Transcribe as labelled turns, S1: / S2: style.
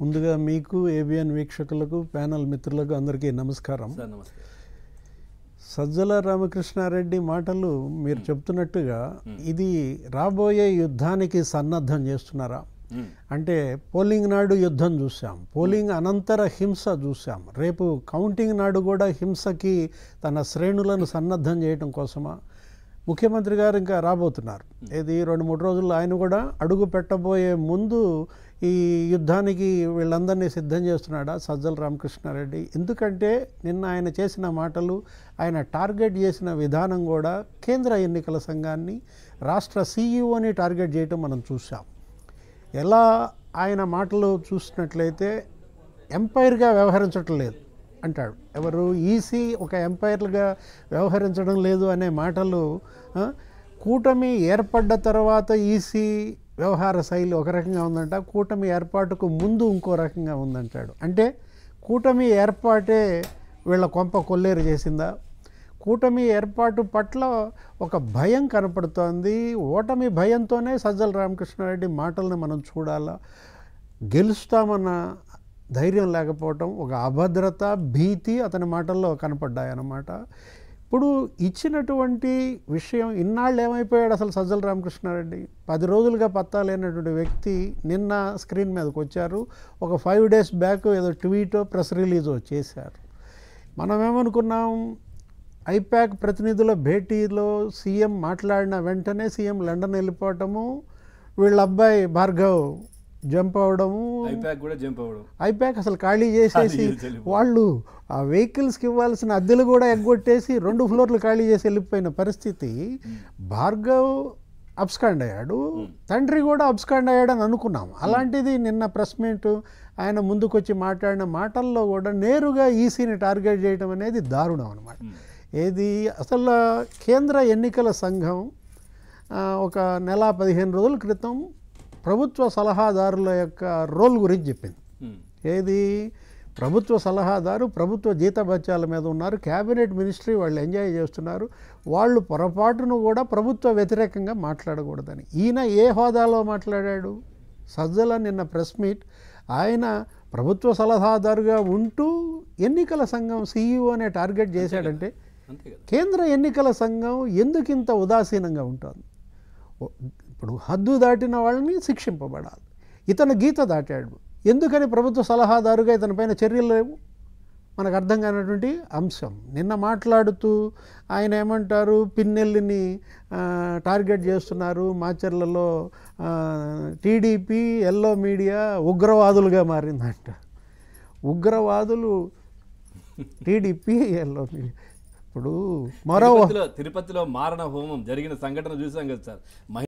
S1: ముందుగా మీకు ఏబిఎన్ వీక్షకులకు ప్యానల్ మిత్రులకు అందరికీ నమస్కారం. సజ్జల రామకృష్ణారెడ్డి మాటలు మీరు చెప్తున్నట్టుగా ఇది రాబోయే యుద్ధానికి సన్నద్ధం చేస్తున్నారా. అంటే పోలింగ్ నాడు యుద్ధం చూసాం పోలింగ్ అనంతర హింస చూసాం రేపు కౌంటింగ్ నాడు కూడా హింసకి తన శ్రేణులను సన్నద్ధం చేయడం కోసమా? ముఖ్యమంత్రి గారు ఇంకా రాబోతున్నారు. ఇది రెండు మూడు రోజుల్లో ఆయన కూడా అడుగు పెట్టబోయే ముందు ఈ యుద్ధానికి వీళ్ళందరినీ సిద్ధం చేస్తున్నాడా సజ్జల రామకృష్ణారెడ్డి? ఎందుకంటే నిన్న ఆయన చేసిన మాటలు ఆయన టార్గెట్ చేసిన విధానం కూడా కేంద్ర ఎన్నికల సంఘాన్ని రాష్ట్ర సీఈఓని టార్గెట్ చేయటం మనం చూసాం ఎలా ఆయన మాటలు చూసినట్లయితే ఎంపైర్గా వ్యవహరించటం లేదు. అంటాడు. ఎవరు ఈసీ ఒక ఎంపైర్లుగా వ్యవహరించడం లేదు అనే మాటలు కూటమి ఏర్పడ్డ తర్వాత ఈసీ వ్యవహార శైలి ఒక రకంగా ఉందంట కూటమి ఏర్పాటుకు ముందు ఇంకో రకంగా ఉందంటాడు. అంటే కూటమి ఏర్పాటే వీళ్ళ కొంప కొల్లేరు చేసిందా? కూటమి ఏర్పాటు పట్ల ఒక భయం కనపడుతోంది ఓటమి భయంతోనే సజ్జల రామకృష్ణారెడ్డి మాటలను మనం చూడాలా? గెలుస్తామన్న ధైర్యం లేకపోవటం ఒక అభద్రత భీతి అతని మాటల్లో కనపడ్డాయన్నమాట. ఇప్పుడు ఇచ్చినటువంటి విషయం ఇన్నాళ్ళు ఏమైపోయాడు అసలు సజ్జల రామకృష్ణారెడ్డి? పది రోజులుగా పత్తా లేనటువంటి వ్యక్తి నిన్న స్క్రీన్ మీదకి వచ్చారు. ఒక ఫైవ్ డేస్ బ్యాక్ ఏదో ట్వీటో ప్రెస్ రిలీజో చేశారు. మనం ఏమనుకున్నాం ఐపాక్ ప్రతినిధుల భేటీలో సీఎం మాట్లాడిన వెంటనే సీఎం లండన్ వెళ్ళిపోవటము వీళ్ళ అబ్బాయి భార్గవ్ జంప్ అవడము
S2: కూడా జంప్
S1: ఐపాక్ అసలు ఖాళీ చేసేసి వాళ్ళు ఆ వెహికల్స్కి ఇవ్వాల్సిన అద్దెలు కూడా ఎగ్గొట్టేసి రెండు ఫ్లోర్లు ఖాళీ చేసి వెళ్ళిపోయిన పరిస్థితి. భార్గవ్ అబ్స్కాండ్ అయ్యాడు. తండ్రి కూడా అబ్స్కాండ్ అయ్యాడని అనుకున్నాం. అలాంటిది నిన్న ప్రెస్ మీట్ ఆయన ముందుకొచ్చి మాట్లాడిన మాటల్లో కూడా నేరుగా ఈసీని టార్గెట్ చేయడం అనేది దారుణం అనమాట ఏది అసలు కేంద్ర ఎన్నికల సంఘం ఒక నెల పదిహేను రోజుల క్రితం ప్రభుత్వ సలహాదారుల యొక్క రోల్ గురించి చెప్పింది. ఏది? ప్రభుత్వ సలహాదారు ప్రభుత్వ జీతభత్యాల మీద ఉన్నారు క్యాబినెట్ మినిస్ట్రీ వాళ్ళు ఎంజాయ్ చేస్తున్నారు వాళ్ళు పొరపాటును కూడా ప్రభుత్వ వ్యతిరేకంగా మాట్లాడకూడదని. ఈయన ఏ హోదాలో మాట్లాడాడు? సజ్జల నిన్న ప్రెస్ మీట్ ఆయన ప్రభుత్వ సలహాదారుగా ఉంటూ ఎన్నికల సంఘం సీఈఓనే టార్గెట్ చేశాడంటే కేంద్ర ఎన్నికల సంఘం ఎందుకు ఇంత ఉదాసీనంగా ఉంటుంది? ఇప్పుడు హద్దు దాటిన వాళ్ళని శిక్షింపబడాలి. ఇతను గీత దాటాడు. ఎందుకని ప్రభుత్వ సలహాదారుగా ఇతనిపైన చర్యలు లేవు? మనకు అర్థం కానటువంటి అంశం. నిన్న మాట్లాడుతూ ఆయన ఏమంటారు? పిన్నెల్లిని టార్గెట్ చేస్తున్నారు. మాచర్లలో టీడీపీ ఎల్లో మీడియా ఉగ్రవాదులుగా మారిందంట. ఉగ్రవాదులు టీడీపీ ఎల్లో మీడియా. ఇప్పుడు మరో
S2: తిరుపతిలో తిరుపతిలో మారణ హోమం జరిగిన సంఘటన చూసాం కదా సార్.